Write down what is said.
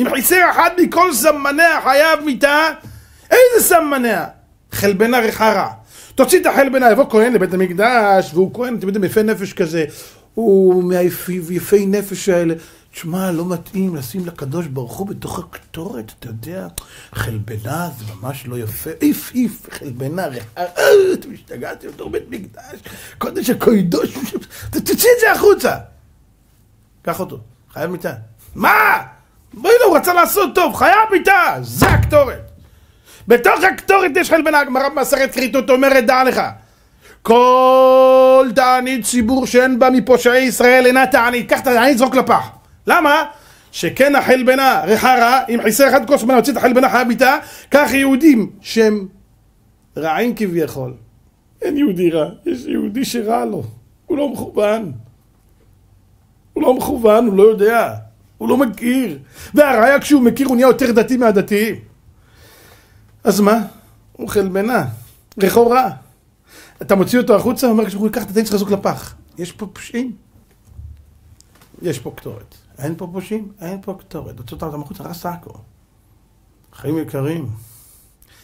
אם חיסר אחד מכל סמניה חייב מיתה, איזה סמניה? חלבנה רחרה. תוציא את החלבנה, יבוא כהן לבית המקדש, והוא כהן, אתם יודעים, יפה נפש כזה. הוא מהיפי נפש האלה. תשמע, לא מתאים לשים לקדוש ברוך הוא בתוך הקטורת, אתה יודע, חלבנה זה ממש לא יפה, איף איף, חלבנה, ריחה, אתם השתגעתם בתור בית מקדש, קודש הקוידוש, תוציא את זה החוצה. קח אותו, חייב מיטה. מה? הוא רצה לעשות טוב, חייב מיטה, זה הקטורת. בתוך הקטורת יש חלבנה, הגמרא במסכת כריתות אומרת, דע לך. כל תענית ציבור שאין בה מפושעי ישראל אינה תענית. קח את התענית, זרוק לפח. למה? שכן החלבנה רחרה, אם חיסר אחד כוס מנה, הוציא את החלבנה חייב מיתה, כך יהודים שהם רעים כביכול. אין יהודי רע, יש יהודי שרע לו, הוא לא מכוון. הוא לא מכוון, הוא לא יודע, הוא לא מכיר. והראיה כשהוא מכיר הוא נהיה יותר דתי מהדתיים. אז מה? חלבנה, רחוב רע. אתה מוציא אותו החוצה, הוא אומר, כשהוא ייקח את הדין שלך לזוק לפח. יש פה פושעים? יש פה קטורת. אין פה פושעים? אין פה קטורת. הוצאת אותם החוצה, רס עכו. חיים יקרים.